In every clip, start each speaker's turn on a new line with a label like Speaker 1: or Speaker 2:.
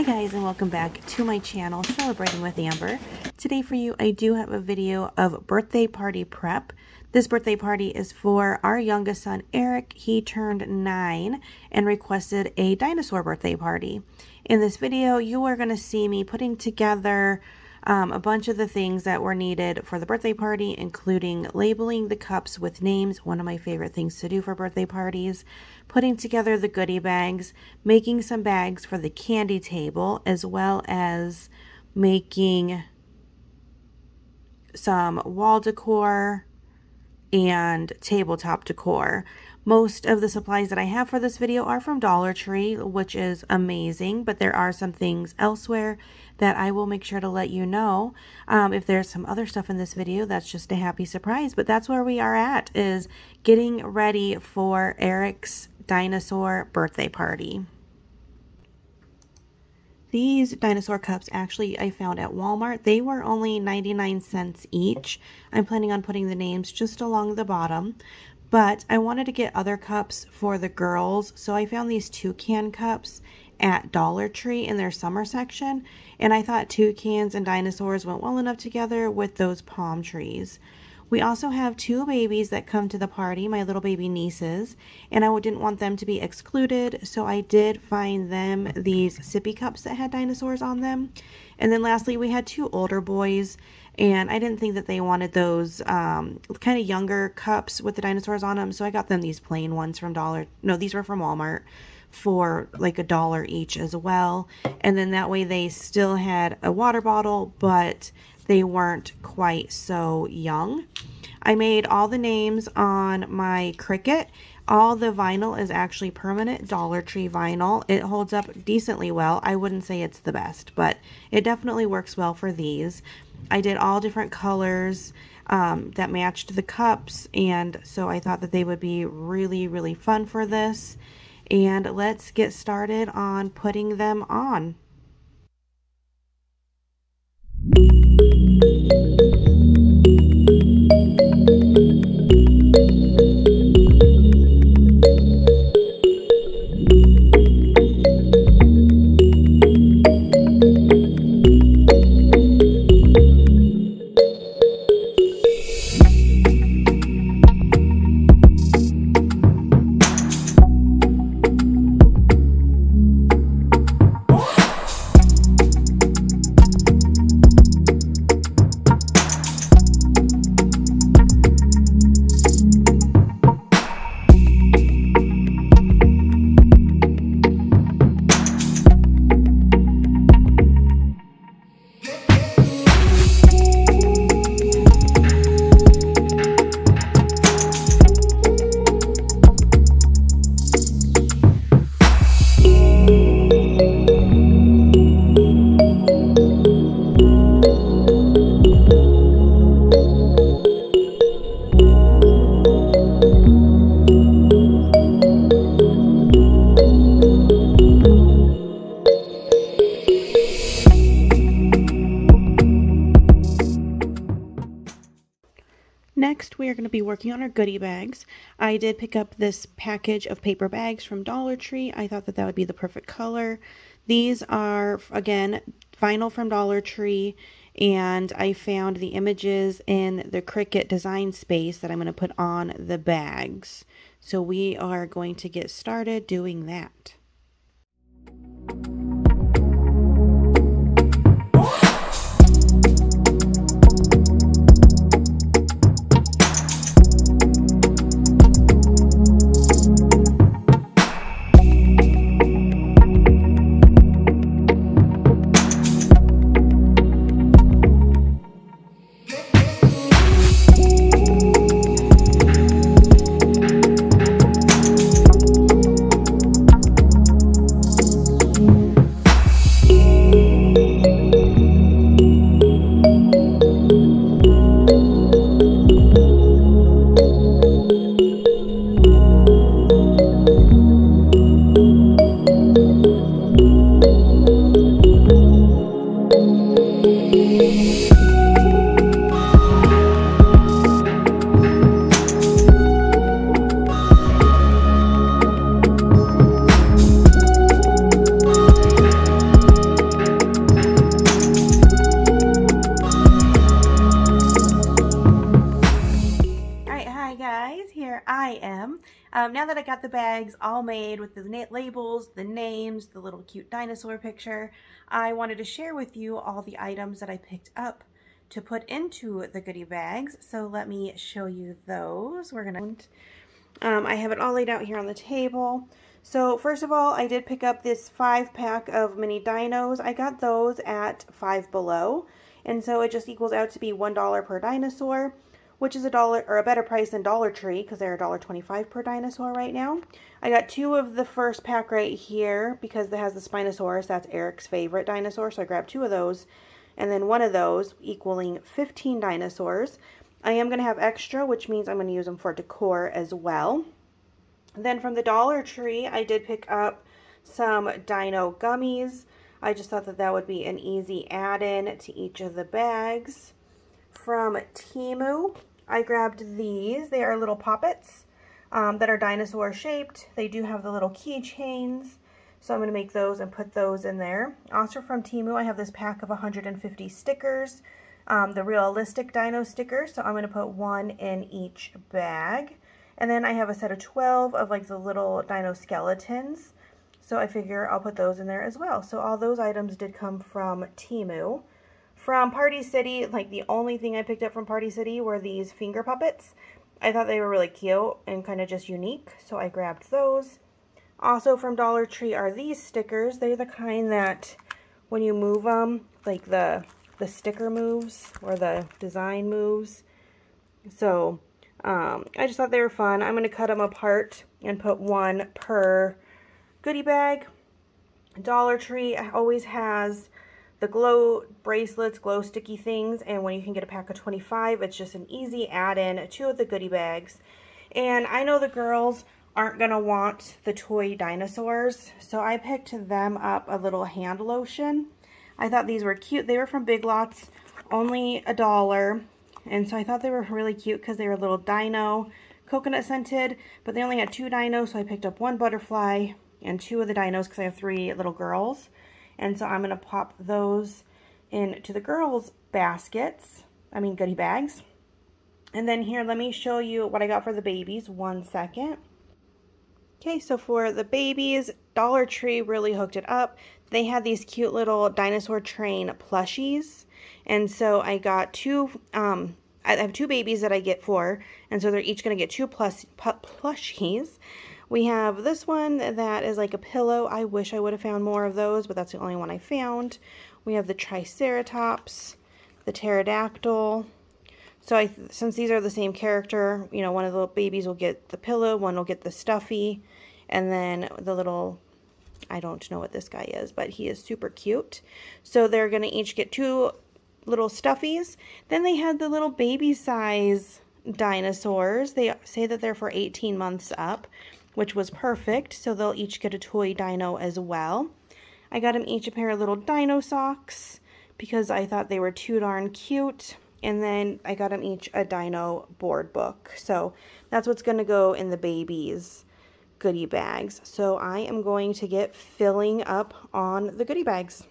Speaker 1: Hi guys and welcome back to my channel Celebrating with Amber. Today for you I do have a video of birthday party prep. This birthday party is for our youngest son Eric. He turned 9 and requested a dinosaur birthday party. In this video you are going to see me putting together um, a bunch of the things that were needed for the birthday party, including labeling the cups with names, one of my favorite things to do for birthday parties, putting together the goodie bags, making some bags for the candy table, as well as making some wall decor and tabletop decor. Most of the supplies that I have for this video are from Dollar Tree, which is amazing, but there are some things elsewhere that I will make sure to let you know. Um, if there's some other stuff in this video, that's just a happy surprise, but that's where we are at, is getting ready for Eric's dinosaur birthday party. These dinosaur cups actually I found at Walmart. They were only 99 cents each. I'm planning on putting the names just along the bottom. But I wanted to get other cups for the girls, so I found these toucan cups at Dollar Tree in their summer section, and I thought toucans and dinosaurs went well enough together with those palm trees. We also have two babies that come to the party, my little baby nieces, and I didn't want them to be excluded, so I did find them these sippy cups that had dinosaurs on them. And then lastly, we had two older boys, and I didn't think that they wanted those um, kind of younger cups with the dinosaurs on them, so I got them these plain ones from Dollar. No, these were from Walmart for like a dollar each as well. And then that way they still had a water bottle, but they weren't quite so young. I made all the names on my Cricut. All the vinyl is actually permanent Dollar Tree vinyl. It holds up decently well. I wouldn't say it's the best, but it definitely works well for these. I did all different colors um, that matched the cups, and so I thought that they would be really, really fun for this. And let's get started on putting them on. Next, we are going to be working on our goodie bags. I did pick up this package of paper bags from Dollar Tree. I thought that that would be the perfect color. These are, again, vinyl from Dollar Tree, and I found the images in the Cricut design space that I'm going to put on the bags. So we are going to get started doing that. I am. Um, now that I got the bags all made with the labels, the names, the little cute dinosaur picture, I wanted to share with you all the items that I picked up to put into the goodie bags. So let me show you those. We're gonna, um, I have it all laid out here on the table. So first of all, I did pick up this five pack of mini dinos. I got those at Five Below. And so it just equals out to be $1 per dinosaur, which is a dollar or a better price than Dollar Tree because they're $1.25 per dinosaur right now. I got two of the first pack right here because it has the Spinosaurus. That's Eric's favorite dinosaur. So I grabbed two of those and then one of those equaling 15 dinosaurs. I am going to have extra, which means I'm going to use them for decor as well. Then from the Dollar Tree, I did pick up some dino gummies. I just thought that that would be an easy add-in to each of the bags. From Temu, I grabbed these. They are little poppets um, that are dinosaur shaped. They do have the little keychains. So I'm going to make those and put those in there. Also from Temu, I have this pack of 150 stickers, um, the realistic dino stickers. So I'm going to put one in each bag. And then I have a set of 12 of like the little dino skeletons. So I figure I'll put those in there as well. So all those items did come from Temu. From Party City, like the only thing I picked up from Party City were these finger puppets. I thought they were really cute and kind of just unique, so I grabbed those. Also from Dollar Tree are these stickers. They're the kind that when you move them, like the, the sticker moves or the design moves. So um, I just thought they were fun. I'm going to cut them apart and put one per goodie bag. Dollar Tree always has the glow bracelets, glow sticky things, and when you can get a pack of 25, it's just an easy add-in to the goodie bags. And I know the girls aren't going to want the toy dinosaurs. So I picked them up a little hand lotion. I thought these were cute. They were from Big Lots, only a dollar. And so I thought they were really cute because they were a little dino, coconut scented, but they only had two dinos. So I picked up one butterfly and two of the dinos because I have three little girls. And so I'm going to pop those into the girls' baskets, I mean goodie bags. And then here, let me show you what I got for the babies. One second. Okay, so for the babies, Dollar Tree really hooked it up. They had these cute little dinosaur train plushies. And so I got two, um, I have two babies that I get for, and so they're each going to get two plus, plushies. We have this one that is like a pillow. I wish I would have found more of those, but that's the only one I found. We have the Triceratops, the Pterodactyl, so I, since these are the same character, you know, one of the babies will get the pillow, one will get the stuffy, and then the little, I don't know what this guy is, but he is super cute. So they're going to each get two little stuffies. Then they had the little baby size dinosaurs. They say that they're for 18 months up, which was perfect. So they'll each get a toy dino as well. I got them each a pair of little dino socks because I thought they were too darn cute. And then I got them each a dino board book. So that's what's going to go in the babies goodie bags. So I am going to get filling up on the goodie bags.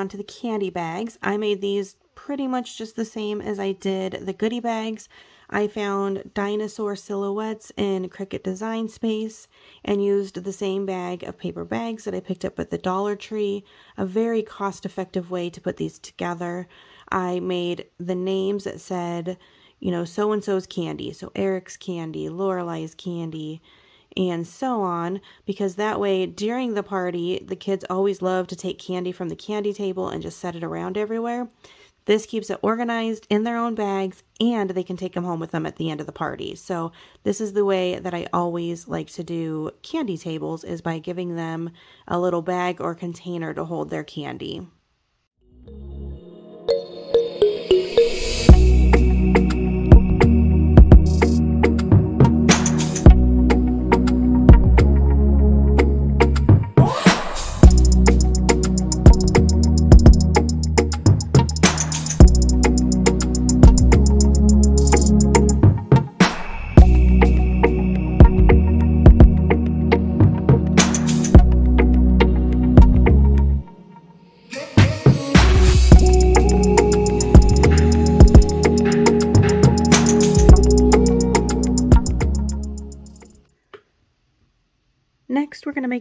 Speaker 1: On to the candy bags. I made these pretty much just the same as I did the goodie bags. I found dinosaur silhouettes in Cricut Design Space and used the same bag of paper bags that I picked up at the Dollar Tree. A very cost effective way to put these together. I made the names that said, you know, so and so's candy. So Eric's candy, Lorelai's candy, and so on because that way during the party the kids always love to take candy from the candy table and just set it around everywhere. This keeps it organized in their own bags and they can take them home with them at the end of the party. So this is the way that i always like to do candy tables is by giving them a little bag or container to hold their candy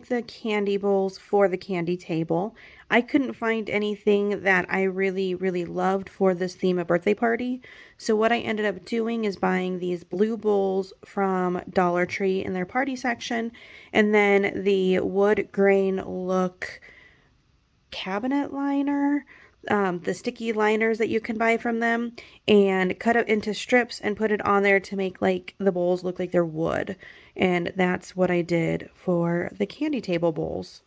Speaker 1: the candy bowls for the candy table. I couldn't find anything that I really, really loved for this theme of birthday party. So what I ended up doing is buying these blue bowls from Dollar Tree in their party section. And then the wood grain look cabinet liner um, the sticky liners that you can buy from them and cut it into strips and put it on there to make like the bowls look like they're wood. And that's what I did for the candy table bowls.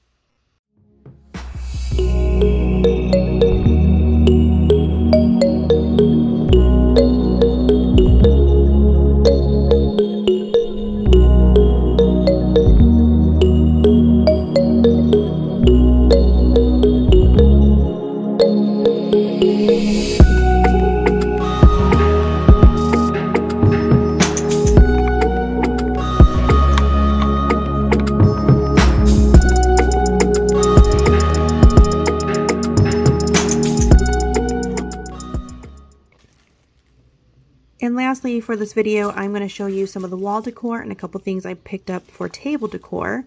Speaker 1: And lastly, for this video, I'm going to show you some of the wall decor and a couple things I picked up for table decor.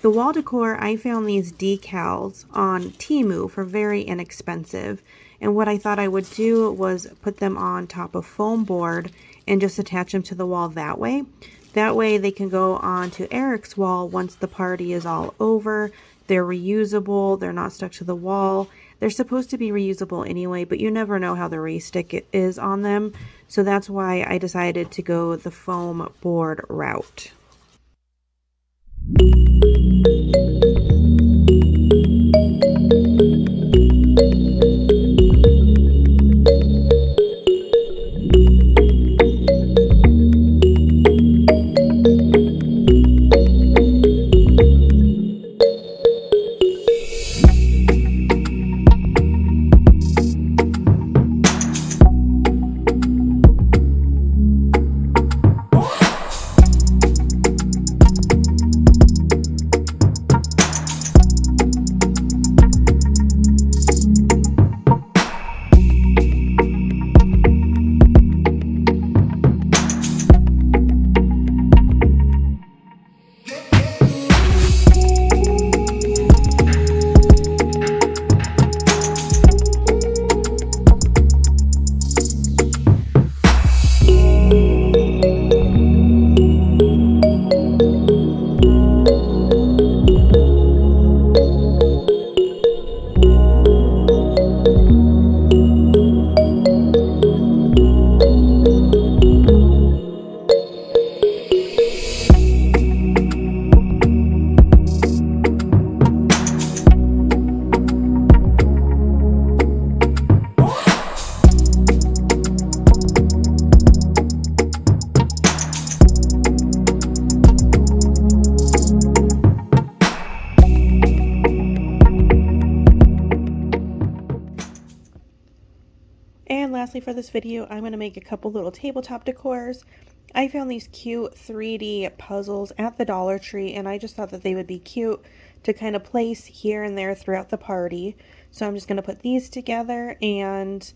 Speaker 1: The wall decor, I found these decals on Temu for very inexpensive. And what I thought I would do was put them on top of foam board and just attach them to the wall that way. That way they can go onto Eric's wall once the party is all over. They're reusable, they're not stuck to the wall. They're supposed to be reusable anyway, but you never know how the race stick is on them. So that's why I decided to go the foam board route. Lastly for this video, I'm going to make a couple little tabletop decors. I found these cute 3D puzzles at the Dollar Tree, and I just thought that they would be cute to kind of place here and there throughout the party. So I'm just going to put these together and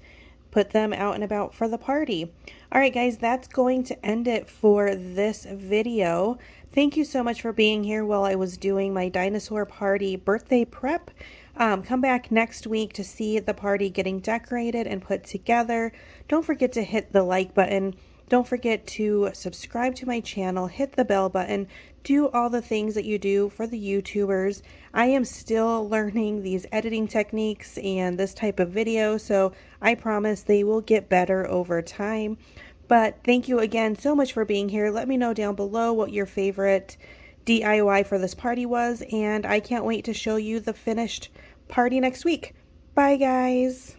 Speaker 1: put them out and about for the party. All right, guys, that's going to end it for this video. Thank you so much for being here while I was doing my dinosaur party birthday prep. Um, come back next week to see the party getting decorated and put together. Don't forget to hit the like button. Don't forget to subscribe to my channel, hit the bell button, do all the things that you do for the YouTubers. I am still learning these editing techniques and this type of video, so I promise they will get better over time. But thank you again so much for being here. Let me know down below what your favorite DIY for this party was, and I can't wait to show you the finished party next week. Bye, guys.